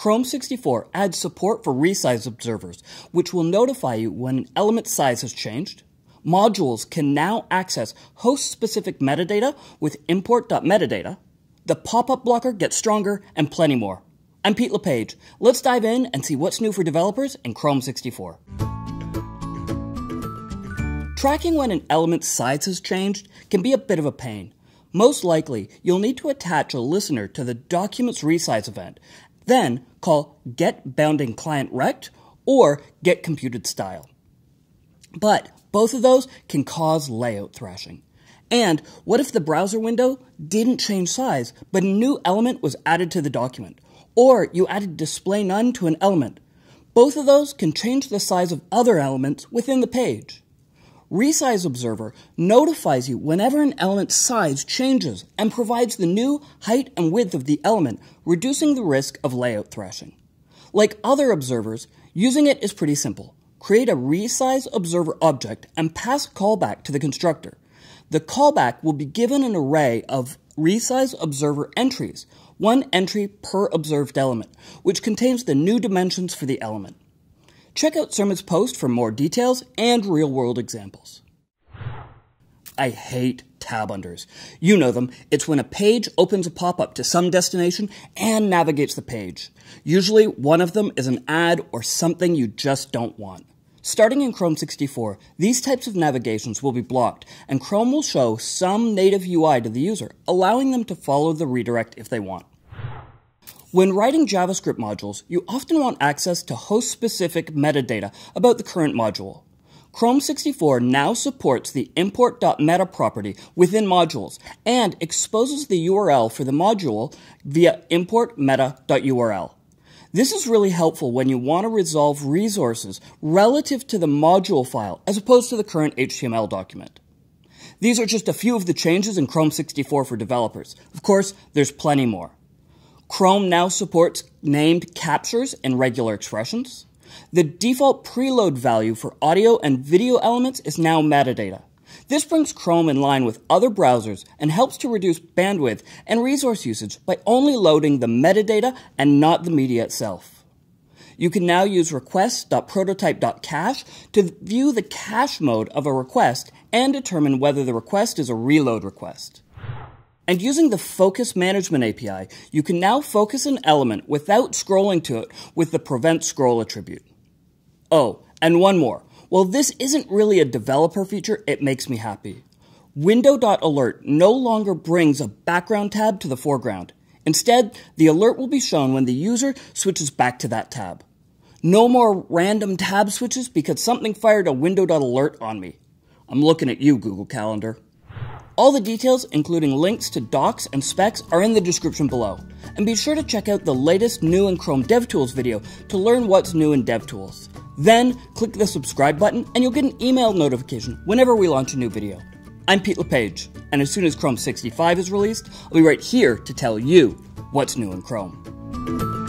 Chrome 64 adds support for resize observers, which will notify you when an element size has changed. Modules can now access host-specific metadata with import.metadata. The pop-up blocker gets stronger and plenty more. I'm Pete LePage. Let's dive in and see what's new for developers in Chrome 64. Tracking when an element's size has changed can be a bit of a pain. Most likely, you'll need to attach a listener to the document's resize event, then call getBoundingClientRect or getComputedStyle. But both of those can cause layout thrashing. And what if the browser window didn't change size, but a new element was added to the document? Or you added display none to an element? Both of those can change the size of other elements within the page. Resize Observer notifies you whenever an element's size changes and provides the new height and width of the element, reducing the risk of layout thrashing. Like other observers, using it is pretty simple. Create a resize observer object and pass a callback to the constructor. The callback will be given an array of resize observer entries, one entry per observed element, which contains the new dimensions for the element. Check out Surma's post for more details and real world examples. I hate tab unders. You know them. It's when a page opens a pop up to some destination and navigates the page. Usually, one of them is an ad or something you just don't want. Starting in Chrome 64, these types of navigations will be blocked, and Chrome will show some native UI to the user, allowing them to follow the redirect if they want. When writing JavaScript modules, you often want access to host-specific metadata about the current module. Chrome 64 now supports the import.meta property within modules and exposes the URL for the module via importmeta.url. This is really helpful when you want to resolve resources relative to the module file as opposed to the current HTML document. These are just a few of the changes in Chrome 64 for developers. Of course, there's plenty more. Chrome now supports named captures and regular expressions. The default preload value for audio and video elements is now metadata. This brings Chrome in line with other browsers and helps to reduce bandwidth and resource usage by only loading the metadata and not the media itself. You can now use request.prototype.cache to view the cache mode of a request and determine whether the request is a reload request. And using the Focus Management API, you can now focus an element without scrolling to it with the Prevent Scroll attribute. Oh, and one more. While this isn't really a developer feature, it makes me happy. Window.alert no longer brings a background tab to the foreground. Instead, the alert will be shown when the user switches back to that tab. No more random tab switches because something fired a window.alert on me. I'm looking at you, Google Calendar. All the details, including links to docs and specs, are in the description below. And be sure to check out the latest new in Chrome DevTools video to learn what's new in DevTools. Then, click the subscribe button and you'll get an email notification whenever we launch a new video. I'm Pete LePage, and as soon as Chrome 65 is released, I'll be right here to tell you what's new in Chrome.